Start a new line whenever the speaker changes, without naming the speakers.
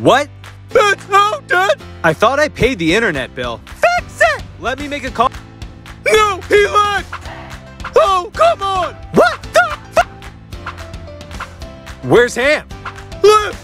What?
That's how, Dad!
I thought I paid the internet bill.
Fix it!
Let me make a call.
No, he left! Oh, come on!
What the f- Where's Ham?
Left!